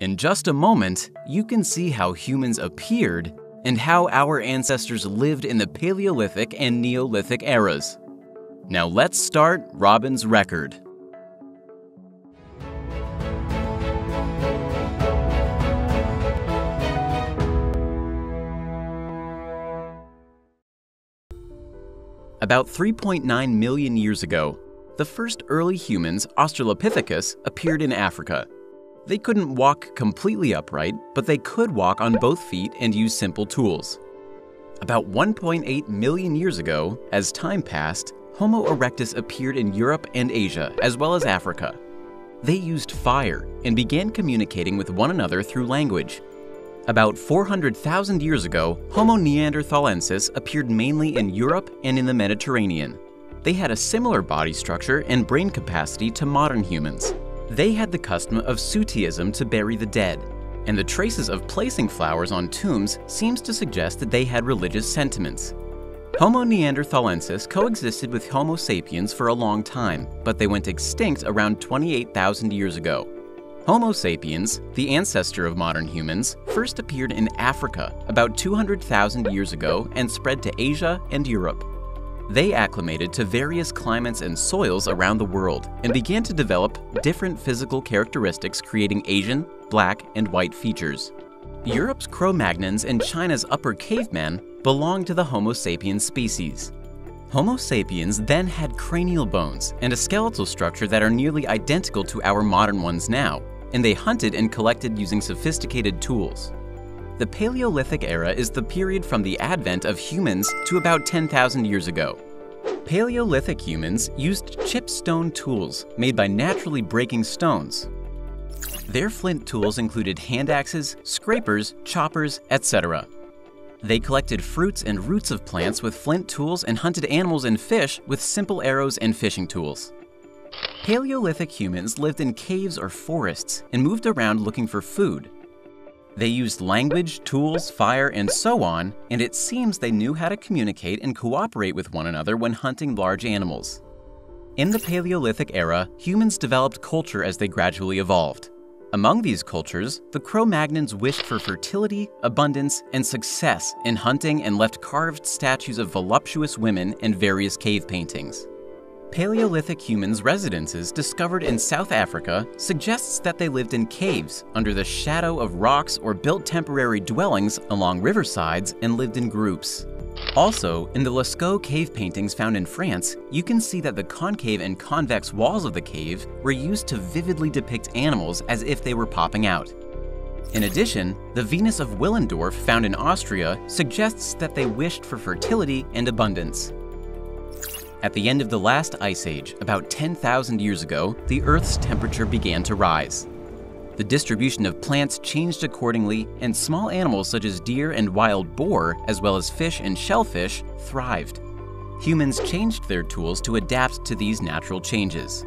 In just a moment, you can see how humans appeared and how our ancestors lived in the Paleolithic and Neolithic eras. Now let's start Robin's record. About 3.9 million years ago, the first early humans, Australopithecus, appeared in Africa. They couldn't walk completely upright, but they could walk on both feet and use simple tools. About 1.8 million years ago, as time passed, Homo erectus appeared in Europe and Asia, as well as Africa. They used fire and began communicating with one another through language. About 400,000 years ago, Homo neanderthalensis appeared mainly in Europe and in the Mediterranean. They had a similar body structure and brain capacity to modern humans. They had the custom of sutism to bury the dead, and the traces of placing flowers on tombs seems to suggest that they had religious sentiments. Homo neanderthalensis coexisted with Homo sapiens for a long time, but they went extinct around 28,000 years ago. Homo sapiens, the ancestor of modern humans, first appeared in Africa about 200,000 years ago and spread to Asia and Europe. They acclimated to various climates and soils around the world and began to develop different physical characteristics creating Asian, black, and white features. Europe's Cro-Magnons and China's upper caveman belonged to the Homo sapiens species. Homo sapiens then had cranial bones and a skeletal structure that are nearly identical to our modern ones now, and they hunted and collected using sophisticated tools. The Paleolithic era is the period from the advent of humans to about 10,000 years ago. Paleolithic humans used chip stone tools made by naturally breaking stones. Their flint tools included hand axes, scrapers, choppers, etc. They collected fruits and roots of plants with flint tools and hunted animals and fish with simple arrows and fishing tools. Paleolithic humans lived in caves or forests and moved around looking for food. They used language, tools, fire, and so on, and it seems they knew how to communicate and cooperate with one another when hunting large animals. In the Paleolithic era, humans developed culture as they gradually evolved. Among these cultures, the Cro-Magnons wished for fertility, abundance, and success in hunting and left carved statues of voluptuous women and various cave paintings. Paleolithic humans' residences discovered in South Africa suggests that they lived in caves under the shadow of rocks or built temporary dwellings along riversides and lived in groups. Also, in the Lascaux cave paintings found in France, you can see that the concave and convex walls of the cave were used to vividly depict animals as if they were popping out. In addition, the Venus of Willendorf found in Austria suggests that they wished for fertility and abundance. At the end of the last ice age, about 10,000 years ago, the Earth's temperature began to rise. The distribution of plants changed accordingly, and small animals such as deer and wild boar, as well as fish and shellfish, thrived. Humans changed their tools to adapt to these natural changes.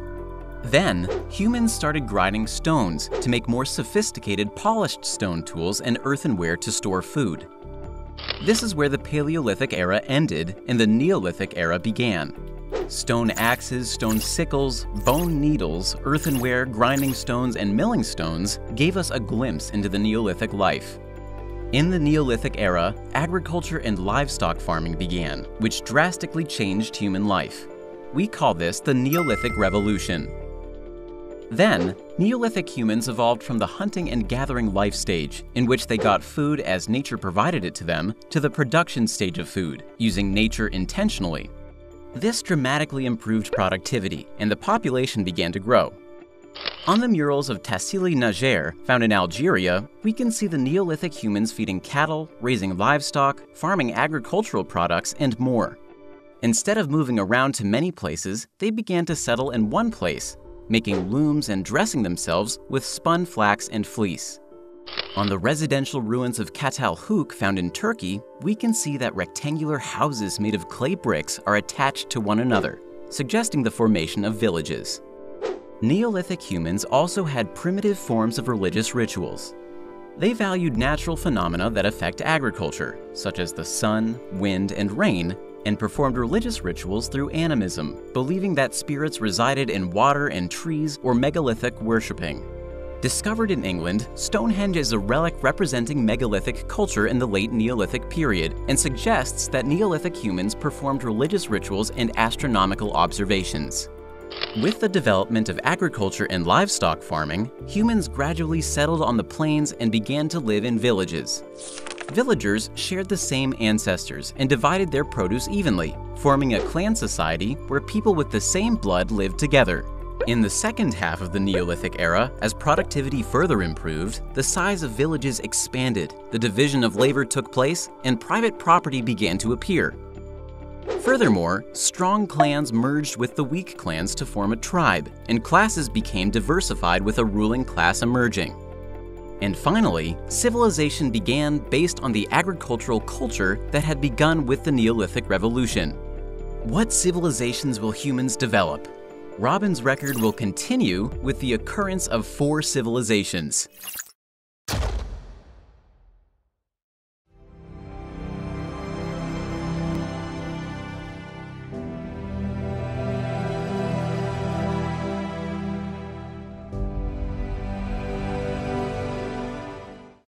Then, humans started grinding stones to make more sophisticated polished stone tools and earthenware to store food. This is where the Paleolithic era ended and the Neolithic era began. Stone axes, stone sickles, bone needles, earthenware, grinding stones, and milling stones gave us a glimpse into the Neolithic life. In the Neolithic era, agriculture and livestock farming began, which drastically changed human life. We call this the Neolithic Revolution. Then, Neolithic humans evolved from the hunting and gathering life stage, in which they got food as nature provided it to them, to the production stage of food, using nature intentionally. This dramatically improved productivity, and the population began to grow. On the murals of Tassili N'Ajjer, found in Algeria, we can see the Neolithic humans feeding cattle, raising livestock, farming agricultural products, and more. Instead of moving around to many places, they began to settle in one place, making looms and dressing themselves with spun flax and fleece. On the residential ruins of Catalhuyuk found in Turkey, we can see that rectangular houses made of clay bricks are attached to one another, suggesting the formation of villages. Neolithic humans also had primitive forms of religious rituals. They valued natural phenomena that affect agriculture, such as the sun, wind, and rain, and performed religious rituals through animism, believing that spirits resided in water and trees or megalithic worshipping. Discovered in England, Stonehenge is a relic representing megalithic culture in the late Neolithic period and suggests that Neolithic humans performed religious rituals and astronomical observations. With the development of agriculture and livestock farming, humans gradually settled on the plains and began to live in villages. Villagers shared the same ancestors and divided their produce evenly, forming a clan society where people with the same blood lived together. In the second half of the Neolithic era, as productivity further improved, the size of villages expanded, the division of labor took place, and private property began to appear. Furthermore, strong clans merged with the weak clans to form a tribe, and classes became diversified with a ruling class emerging. And finally, civilization began based on the agricultural culture that had begun with the Neolithic Revolution. What civilizations will humans develop? Robin's record will continue with the occurrence of four civilizations